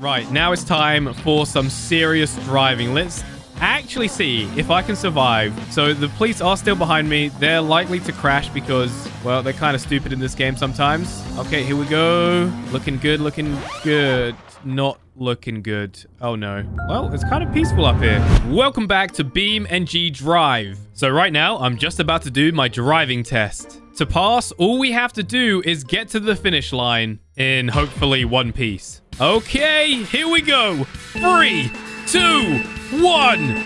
Right, now it's time for some serious driving. Let's actually see if I can survive. So the police are still behind me. They're likely to crash because, well, they're kind of stupid in this game sometimes. Okay, here we go. Looking good, looking good. Not looking good. Oh no. Well, it's kind of peaceful up here. Welcome back to BeamNG Drive. So right now, I'm just about to do my driving test. To pass, all we have to do is get to the finish line in hopefully one piece. Okay, here we go. Three, two, one.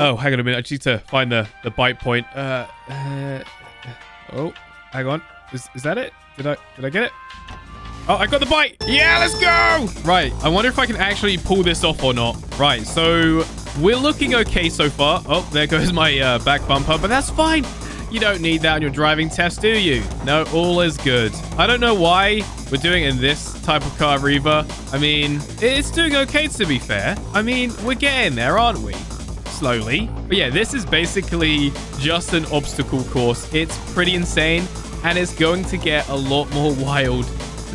Oh, hang on a minute. I just need to find the, the bite point. Uh, uh, oh, hang on. Is, is that it? Did I, did I get it? Oh, I got the bite. Yeah, let's go. Right. I wonder if I can actually pull this off or not. Right. So we're looking okay so far. Oh, there goes my uh, back bumper, but that's fine. You don't need that on your driving test, do you? No, all is good. I don't know why we're doing in this type of car, Reva. I mean, it's doing okay, to be fair. I mean, we're getting there, aren't we? Slowly. But yeah, this is basically just an obstacle course. It's pretty insane, and it's going to get a lot more wild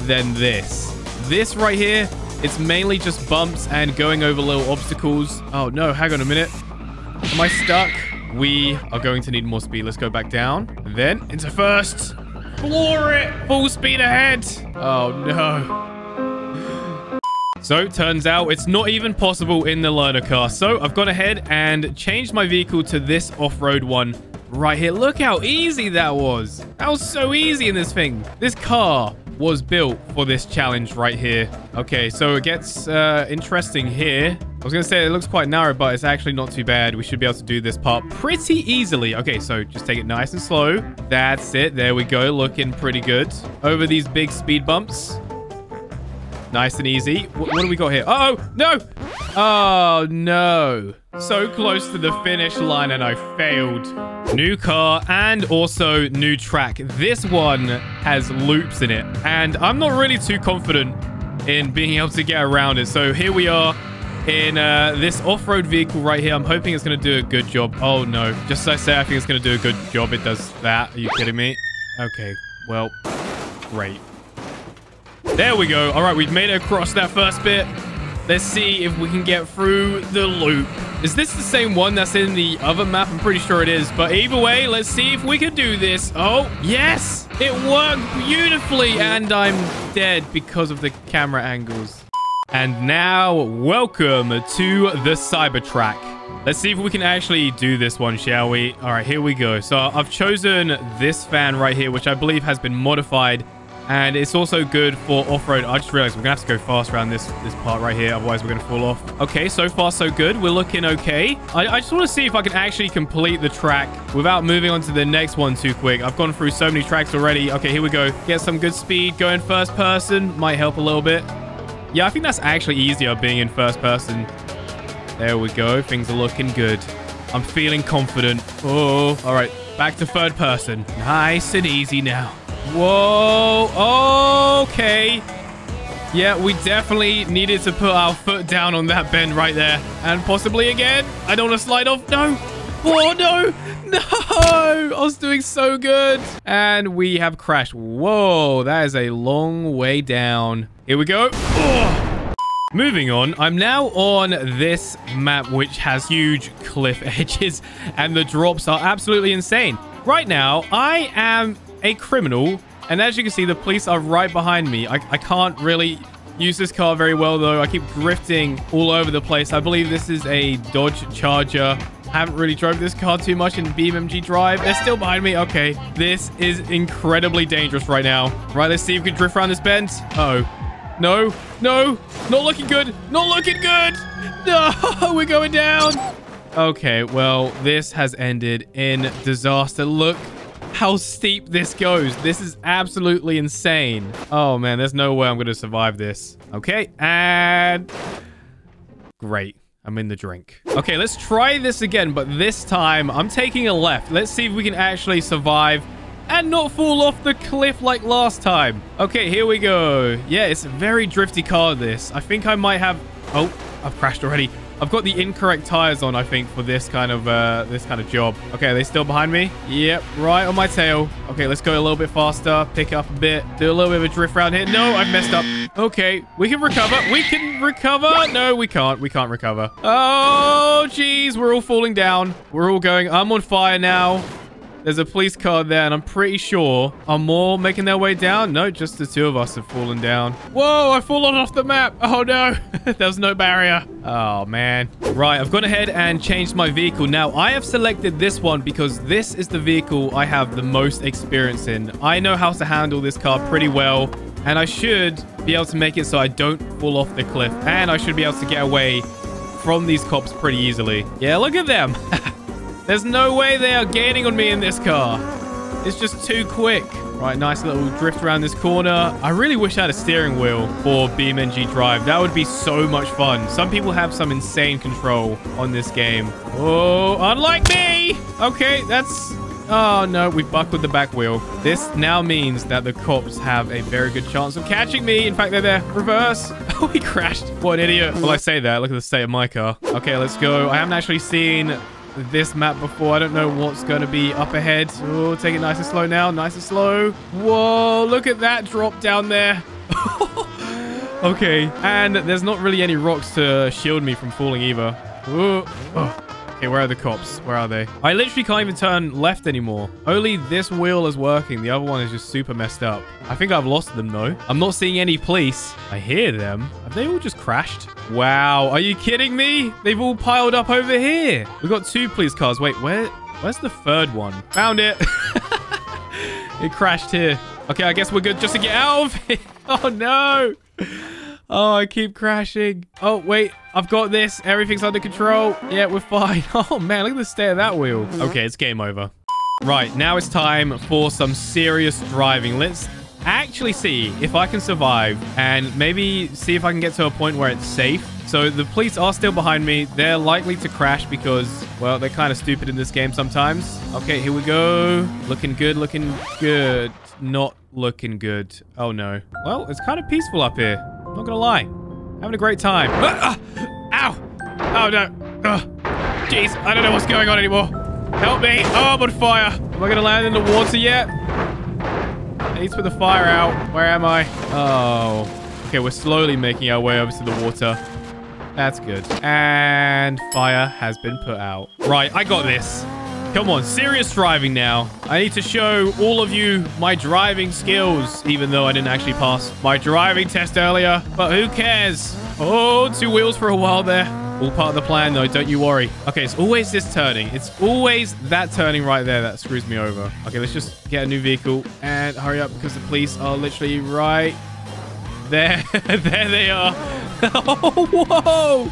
than this. This right here, it's mainly just bumps and going over little obstacles. Oh, no, hang on a minute. Am I stuck? We are going to need more speed. Let's go back down. Then into first. Floor it. Full speed ahead. Oh, no. So, turns out it's not even possible in the learner car. So, I've gone ahead and changed my vehicle to this off-road one right here. Look how easy that was. That was so easy in this thing. This car was built for this challenge right here. Okay, so it gets uh, interesting here. I was going to say it looks quite narrow, but it's actually not too bad. We should be able to do this part pretty easily. Okay, so just take it nice and slow. That's it. There we go. Looking pretty good. Over these big speed bumps. Nice and easy. What, do we got here? Uh oh, no. Oh, no. So close to the finish line and I failed. New car and also new track. This one has loops in it. And I'm not really too confident in being able to get around it. So here we are in uh, this off-road vehicle right here. I'm hoping it's going to do a good job. Oh, no. Just as I say, I think it's going to do a good job. It does that. Are you kidding me? Okay. Well, great. There we go. All right, we've made it across that first bit. Let's see if we can get through the loop. Is this the same one that's in the other map? I'm pretty sure it is. But either way, let's see if we can do this. Oh, yes. It worked beautifully. And I'm dead because of the camera angles. And now, welcome to the Cybertrack. Let's see if we can actually do this one, shall we? All right, here we go. So I've chosen this fan right here, which I believe has been modified. And it's also good for off-road. I just realized we're going to have to go fast around this, this part right here. Otherwise, we're going to fall off. Okay, so far, so good. We're looking okay. I, I just want to see if I can actually complete the track without moving on to the next one too quick. I've gone through so many tracks already. Okay, here we go. Get some good speed. Going first person might help a little bit. Yeah, I think that's actually easier being in first person. There we go. Things are looking good. I'm feeling confident. Oh, all right. Back to third person. Nice and easy now. Whoa. Okay. Yeah, we definitely needed to put our foot down on that bend right there. And possibly again. I don't want to slide off. No. Oh, no. No. I was doing so good. And we have crashed. Whoa. That is a long way down. Here we go. Oh. Moving on, I'm now on this map, which has huge cliff edges, and the drops are absolutely insane. Right now, I am a criminal, and as you can see, the police are right behind me. I, I can't really use this car very well, though. I keep drifting all over the place. I believe this is a Dodge Charger. I haven't really drove this car too much in BeamNG Drive. They're still behind me. Okay, this is incredibly dangerous right now. Right, let's see if we can drift around this bend. Uh oh no, no, not looking good. Not looking good. No, we're going down. Okay, well, this has ended in disaster. Look how steep this goes. This is absolutely insane. Oh, man, there's no way I'm going to survive this. Okay, and... Great. I'm in the drink. Okay, let's try this again, but this time I'm taking a left. Let's see if we can actually survive and not fall off the cliff like last time. Okay, here we go. Yeah, it's a very drifty car, this. I think I might have... Oh, I've crashed already. I've got the incorrect tires on, I think, for this kind of uh, this kind of job. Okay, are they still behind me? Yep, right on my tail. Okay, let's go a little bit faster. Pick up a bit. Do a little bit of a drift around here. No, I've messed up. Okay, we can recover. We can recover. No, we can't. We can't recover. Oh, jeez. We're all falling down. We're all going. I'm on fire now. There's a police car there, and I'm pretty sure are more making their way down. No, just the two of us have fallen down. Whoa, I've fallen off the map. Oh, no. There's no barrier. Oh, man. Right, I've gone ahead and changed my vehicle. Now, I have selected this one because this is the vehicle I have the most experience in. I know how to handle this car pretty well, and I should be able to make it so I don't fall off the cliff, and I should be able to get away from these cops pretty easily. Yeah, look at them. There's no way they are gaining on me in this car. It's just too quick. Right, nice little drift around this corner. I really wish I had a steering wheel for BeamNG Drive. That would be so much fun. Some people have some insane control on this game. Oh, unlike me! Okay, that's... Oh, no, we buckled the back wheel. This now means that the cops have a very good chance of catching me. In fact, they're there. Reverse. Oh, he crashed. What an idiot. Well, I say that. Look at the state of my car. Okay, let's go. I haven't actually seen this map before. I don't know what's going to be up ahead. Oh, take it nice and slow now. Nice and slow. Whoa, look at that drop down there. okay, and there's not really any rocks to shield me from falling either. Ooh. Oh. Okay, where are the cops? Where are they? I literally can't even turn left anymore. Only this wheel is working. The other one is just super messed up. I think I've lost them though. I'm not seeing any police. I hear them. Have they all just crashed? Wow, are you kidding me? They've all piled up over here. We've got two police cars. Wait, where? Where's the third one? Found it. it crashed here. Okay, I guess we're good just to get out of it. Oh no. Oh, I keep crashing. Oh, wait. I've got this. Everything's under control. Yeah, we're fine. Oh, man. Look at the state of that wheel. Mm-hmm. Okay, it's game over. Right, now it's time for some serious driving. Let's actually see if I can survive and maybe see if I can get to a point where it's safe. So the police are still behind me. They're likely to crash because, well, they're kind of stupid in this game sometimes. Okay, here we go. Looking good, looking good. Not looking good. Oh, no. Well, it's kind of peaceful up here. Not gonna lie. Having a great time. Ah, ah, ow! Oh, no. Jeez, I don't know what's going on anymore. Help me. Oh, I'm on fire. Am I gonna land in the water yet? I need to put the fire out. Where am I? Oh. Okay, we're slowly making our way over to the water. That's good. And fire has been put out. Right, I got this. Come on, serious driving now. I need to show all of you my driving skills, even though I didn't actually pass my driving test earlier. But who cares? Oh, two wheels for a while there. All part of the plan, though. Don't you worry. Okay, it's always this turning. It's always that turning right there that screws me over. Okay, let's just get a new vehicle and hurry up because the police are literally right there. there they are. oh, whoa!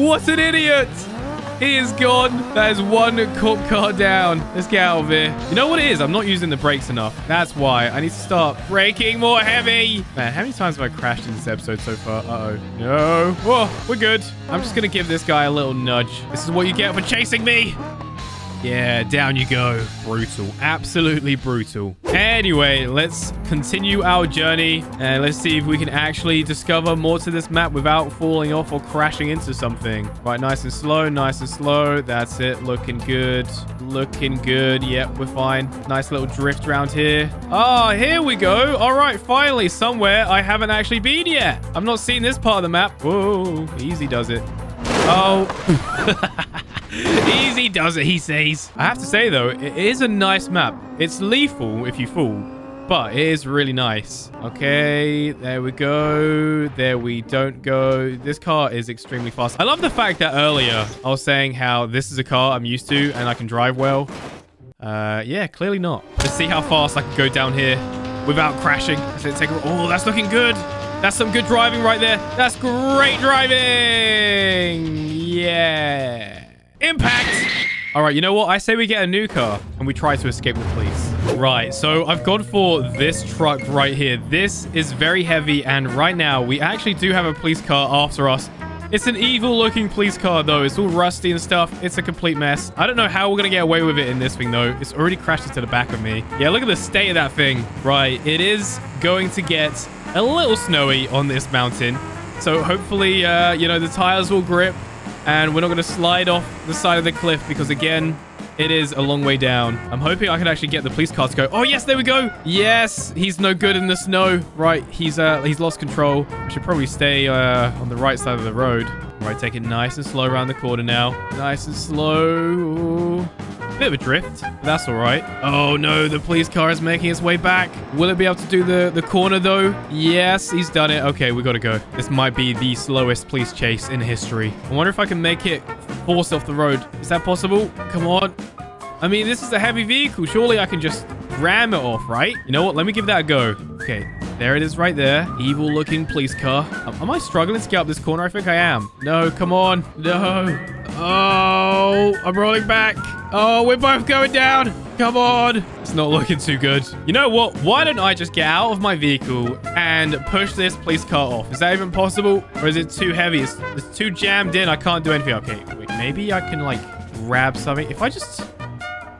What an idiot! He is gone. That is one cop car down. Let's get out of here. You know what it is? I'm not using the brakes enough. That's why. I need to start braking more heavy. Man, how many times have I crashed in this episode so far? Uh-oh. No. Whoa, we're good. I'm just going to give this guy a little nudge. This is what you get for chasing me. Yeah, down you go. Brutal. Absolutely brutal. Anyway, let's continue our journey and let's see if we can actually discover more to this map without falling off or crashing into something. Right, nice and slow, nice and slow. That's it. Looking good. Looking good. Yep, we're fine. Nice little drift around here. Oh, here we go. All right, finally, somewhere I haven't actually been yet. I've not seen this part of the map. Whoa, easy does it. Oh. Easy does it, he says. I have to say, though, it is a nice map. It's lethal if you fall, but it is really nice. Okay, there we go. There we don't go. This car is extremely fast. I love the fact that earlier I was saying how this is a car I'm used to and I can drive well. Uh, yeah, clearly not. Let's see how fast I can go down here without crashing. Let's take oh, that's looking good. That's some good driving right there. That's great driving. Yeah. Impact! All right, you know what? I say we get a new car and we try to escape the police. Right, so I've gone for this truck right here. This is very heavy, and right now we actually do have a police car after us. It's an evil looking police car though. It's all rusty and stuff. It's a complete mess. I don't know how we're going to get away with it in this thing though. It's already crashed into the back of me. Yeah, look at the state of that thing. Right. It is going to get a little snowy on this mountain. So hopefully, uh, you know, the tires will grip and we're not going to slide off the side of the cliff because again, it is a long way down. I'm hoping I can actually get the police car to go. Oh, yes, there we go. Yes, he's no good in the snow. Right, he's uh, he's lost control. I should probably stay uh, on the right side of the road. Right, take it nice and slow around the corner now. Nice and slow. Bit of a drift, that's all right. Oh no, the police car is making its way back. Will it be able to do the, the corner though? Yes, he's done it. Okay, we gotta go. This might be the slowest police chase in history. I wonder if I can make it force off the road. Is that possible? Come on. I mean, this is a heavy vehicle. Surely I can just ram it off, right? You know what? Let me give that a go. Okay, there it is right there. Evil looking police car. Am I struggling to get up this corner? I think I am. No, come on. No. Oh, I'm rolling back. Oh, we're both going down. Come on. It's not looking too good. You know what? Why don't I just get out of my vehicle and push this police car off? Is that even possible? Or is it too heavy? It's, it's too jammed in. I can't do anything. Okay, wait. Maybe I can, like, grab something. If I just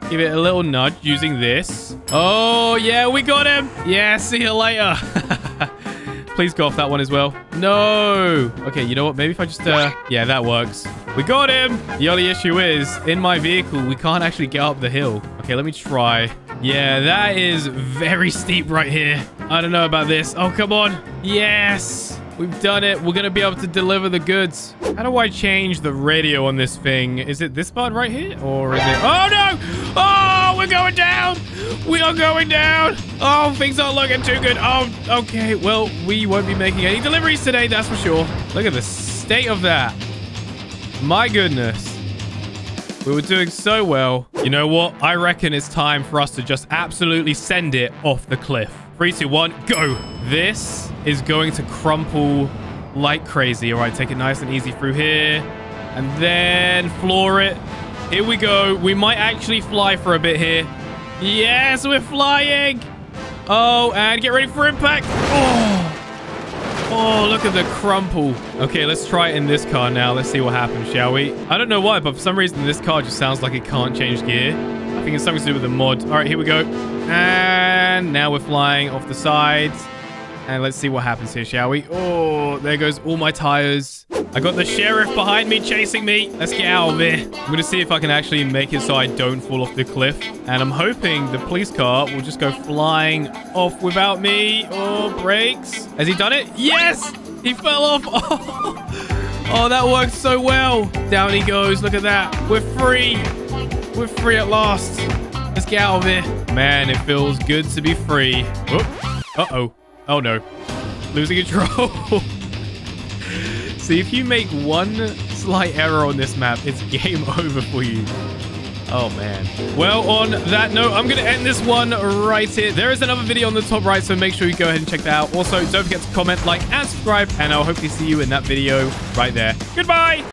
give it a little nudge using this. Oh, yeah, we got him. Yeah, see you later. Please go off that one as well. No. Okay, you know what? Maybe if I just, uh, yeah, that works. We got him. The only issue is, in my vehicle, we can't actually get up the hill. Okay, let me try. Yeah, that is very steep right here. I don't know about this. Oh, come on. Yes. We've done it. We're going to be able to deliver the goods. How do I change the radio on this thing? Is it this button right here? Or is it... Oh, no! Oh, we're going down! We are going down! Oh, things aren't looking too good. Oh, okay. Well, we won't be making any deliveries today, that's for sure. Look at the state of that. My goodness. We were doing so well. You know what? I reckon it's time for us to just absolutely send it off the cliff. Three, two, one, go. This is going to crumple like crazy. All right, take it nice and easy through here. And then floor it. Here we go. We might actually fly for a bit here. Yes, we're flying. Oh, and get ready for impact. Oh. Oh, look at the crumple. Okay, let's try it in this car now. Let's see what happens, shall we? I don't know why, but for some reason this car just sounds like it can't change gear. I think it's something to do with the mod. All right, here we go. And now we're flying off the sides. And let's see what happens here, shall we? Oh, there goes all my tires. I got the sheriff behind me chasing me. Let's get out of here. I'm going to see if I can actually make it so I don't fall off the cliff. And I'm hoping the police car will just go flying off without me. Oh, brakes. Has he done it? Yes! He fell off. Oh, oh that worked so well. Down he goes. Look at that. We're free. We're free at last. Let's get out of here. Man, it feels good to be free. Oh, uh-oh. Oh, no. Losing control. See, if you make one slight error on this map, it's game over for you. Oh, man. Well, on that note, I'm going to end this one right here. There is another video on the top right, so make sure you go ahead and check that out. Also, don't forget to comment, like, and subscribe, and I'll hopefully see you in that video right there. Goodbye!